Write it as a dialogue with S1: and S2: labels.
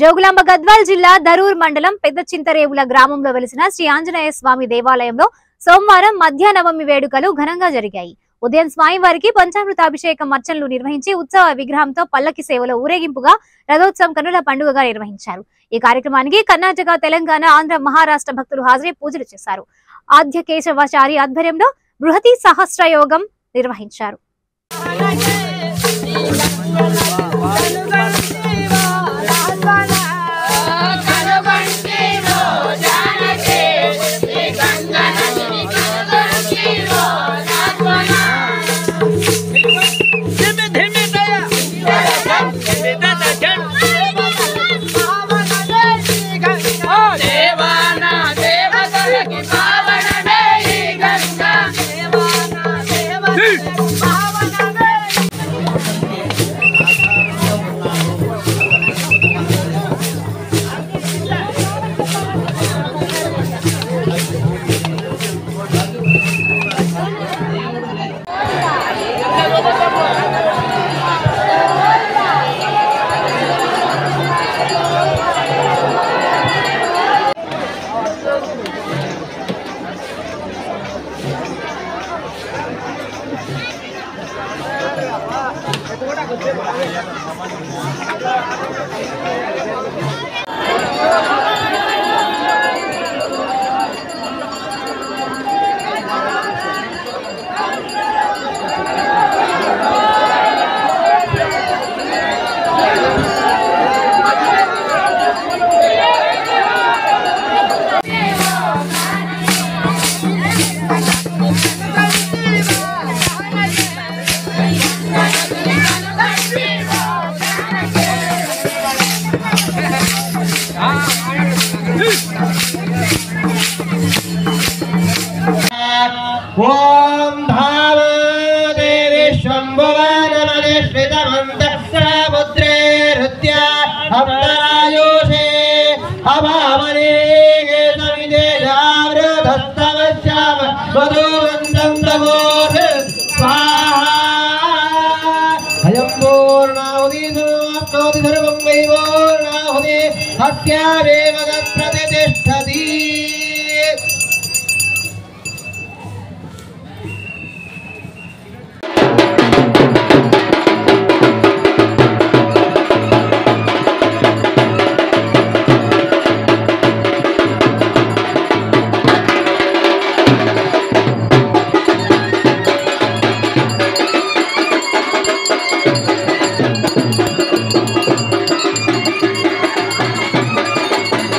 S1: జోగులాంబ గద్వాల్ జిల్లా దరూర్ మండలం పెద్ద చింతరేవుల గ్రామంలో వెలిసిన శ్రీ ఆంజనేయ స్వామి దేవాలయంలో సోమవారం మధ్య నవమి వేడుకలు ఘనంగా జరిగాయి. ఉదయం స్వామివారికి పంచామృతాభిషేకం మర్చనలు నిర్వహించి ఉత్సవ విగ్రహంతో పల్లకి సేవలో ఊరేగింపుగా రథోత్సవం కనుల పండుగగా నిర్వహించారు. ఈ కార్యక్రమానికి కర్ణాటక తెలంగాణ ఆంధ్ర మహారాష్ట్ర భక్తులు హాజరై పూజలు చేశారు. ఆద్య కేశవాచారి ఆధ్వర్యంలో బృహతి సహస్రయోగం నిర్వహించారు.
S2: பாவனவே.
S3: ॐ भावदेवी शम्भुवनमनिश्रितमन्तः समुद्रे हृत्य अम्बरायुषे अभावने समिदे जावृतस्तवश्याम मधुवन्दं तमोध स्वाहा अयं पूर्णाहुति समाप्नोति सर्वं वै पूर्णाहुति अस्यामेव तत्र तिष्ठति